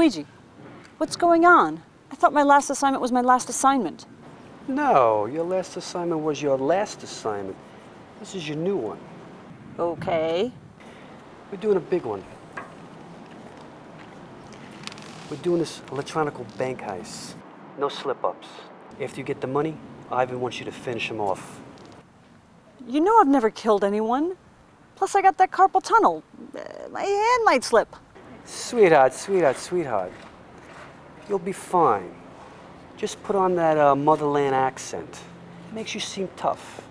Luigi, what's going on? I thought my last assignment was my last assignment. No, your last assignment was your last assignment. This is your new one. Okay. We're doing a big one. We're doing this electronic bank heist. No slip-ups. After you get the money, Ivan wants you to finish him off. You know I've never killed anyone. Plus, I got that carpal tunnel. Uh, my hand might slip. Sweetheart, sweetheart, sweetheart. You'll be fine. Just put on that uh, motherland accent. It makes you seem tough.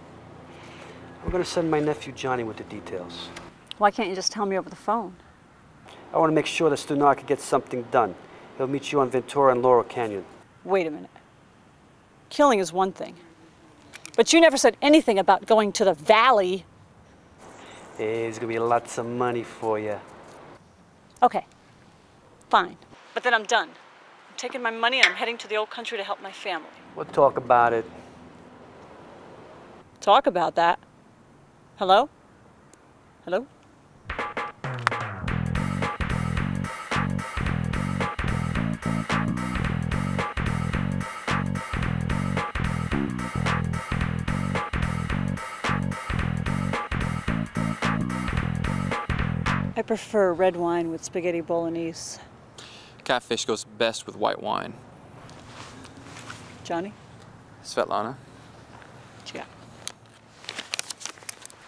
I'm gonna send my nephew Johnny with the details. Why can't you just tell me over the phone? I want to make sure that Stunaka gets something done. He'll meet you on Ventura and Laurel Canyon. Wait a minute. Killing is one thing. But you never said anything about going to the valley. Eh, hey, there's gonna be lots of money for you. Okay, fine. But then I'm done. I'm taking my money and I'm heading to the old country to help my family. We'll talk about it. Talk about that. Hello? Hello? I prefer red wine with spaghetti bolognese. Catfish goes best with white wine. Johnny? Svetlana,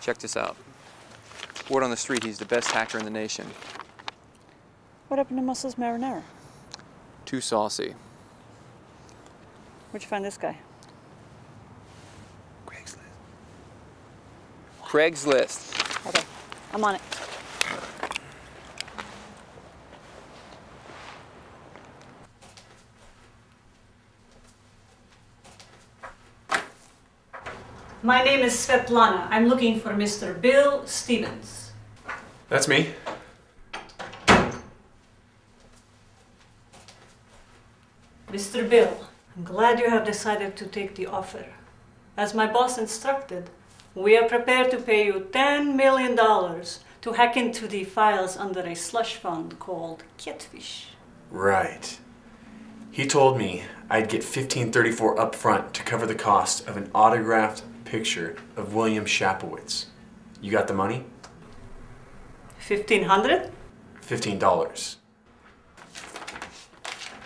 check this out. Word on the street, he's the best hacker in the nation. What happened to Muscles Marinara? Too saucy. Where'd you find this guy? Craigslist. Craigslist. Okay, I'm on it. My name is Svetlana. I'm looking for Mr. Bill Stevens. That's me. Mr. Bill, I'm glad you have decided to take the offer. As my boss instructed, we are prepared to pay you $10 million to hack into the files under a slush fund called Catfish. Right. He told me I'd get 1534 up front to cover the cost of an autographed picture of William Shapowitz. You got the money? 1500 $15.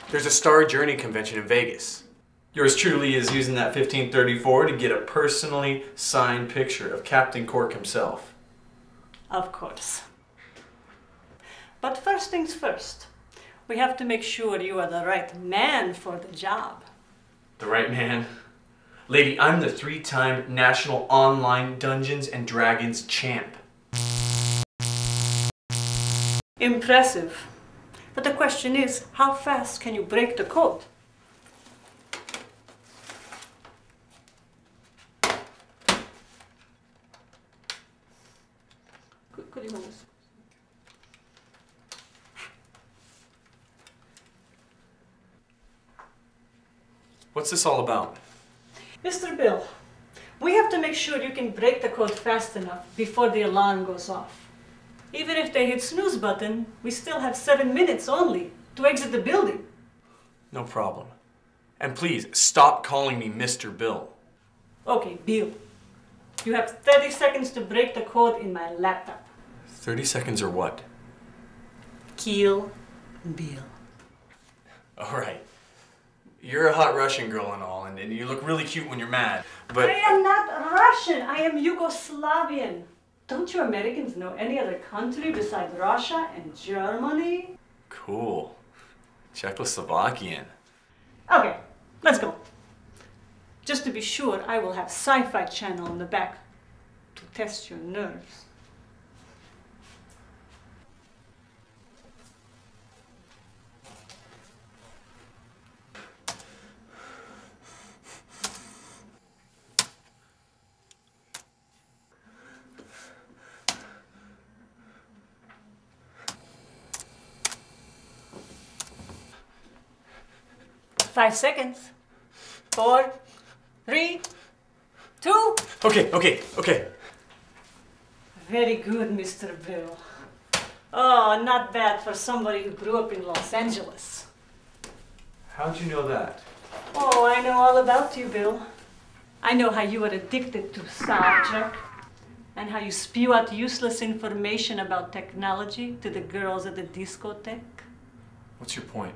There's a Star Journey convention in Vegas. Yours truly is using that 1534 to get a personally signed picture of Captain Cork himself. Of course. But first things first, we have to make sure you are the right man for the job. The right man. Lady, I'm the three time National Online Dungeons and Dragons champ. Impressive. But the question is, how fast can you break the code? Could, could you hold this? What's this all about? Mr. Bill, we have to make sure you can break the code fast enough before the alarm goes off. Even if they hit snooze button, we still have seven minutes only to exit the building. No problem. And please, stop calling me Mr. Bill. Okay, Bill. You have 30 seconds to break the code in my laptop. 30 seconds or what? Kill Bill. All right. You're a hot Russian girl and all, and, and you look really cute when you're mad. But I am not Russian. I am Yugoslavian. Don't you Americans know any other country besides Russia and Germany? cool. Czechoslovakian. Okay, let's go. Just to be sure, I will have Sci-Fi Channel in the back to test your nerves. Five seconds. Four, three, two. Okay, okay, okay. Very good, Mr. Bill. Oh, not bad for somebody who grew up in Los Angeles. How'd you know that? Oh, I know all about you, Bill. I know how you are addicted to Star Trek and how you spew out useless information about technology to the girls at the discotheque. What's your point?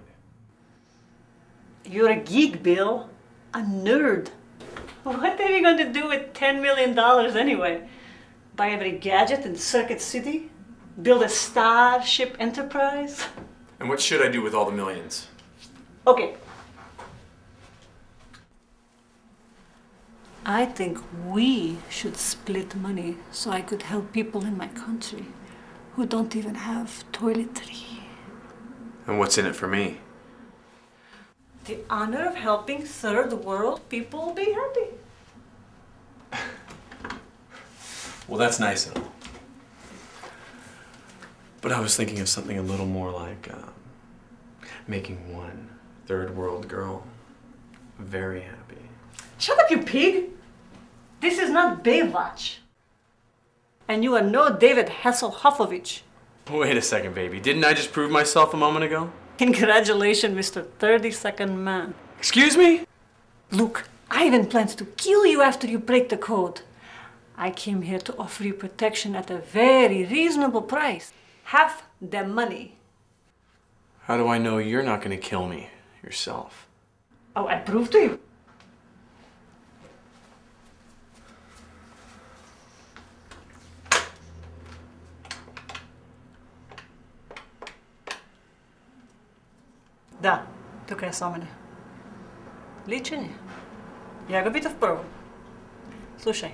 You're a geek, Bill. A nerd. What are you going to do with $10 million anyway? Buy every gadget in Circuit City? Build a Starship Enterprise? And what should I do with all the millions? Okay. I think we should split money so I could help people in my country who don't even have toiletry. And what's in it for me? The honor of helping third world people be happy. Well, that's nice and all. But I was thinking of something a little more like um, making one third world girl very happy. Shut up, you pig! This is not Baywatch. And you are no David Hasselhoffovich. Wait a second, baby. Didn't I just prove myself a moment ago? Congratulations, Mr. 30 Second Man. Excuse me? Look, Ivan plans to kill you after you break the code. I came here to offer you protection at a very reasonable price. Half the money. How do I know you're not going to kill me yourself? Oh, I prove to you. Da, tukaj je so mene. Ličenje. Ja ga biti v prvo. Slušaj,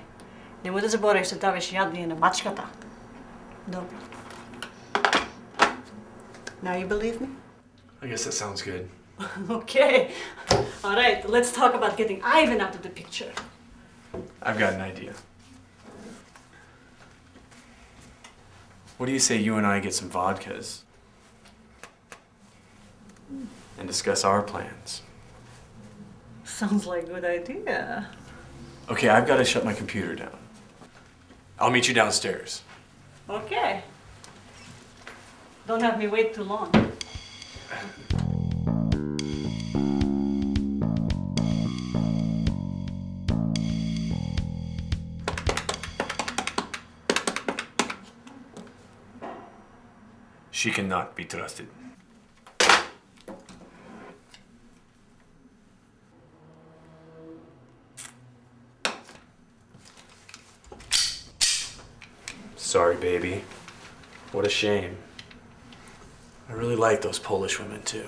nemoj da zaboraviš da ta veš jadnije na mačkata. Dobro. Now you believe me? I guess that sounds good. okay. All right, let's talk about getting Ivan out of the picture. I've got an idea. What do you say you and I get some vodkas and discuss our plans? Sounds like a good idea. Okay, I've got to shut my computer down. I'll meet you downstairs. Okay. Don't have me wait too long. She cannot be trusted. Sorry, baby. What a shame. I really like those Polish women too.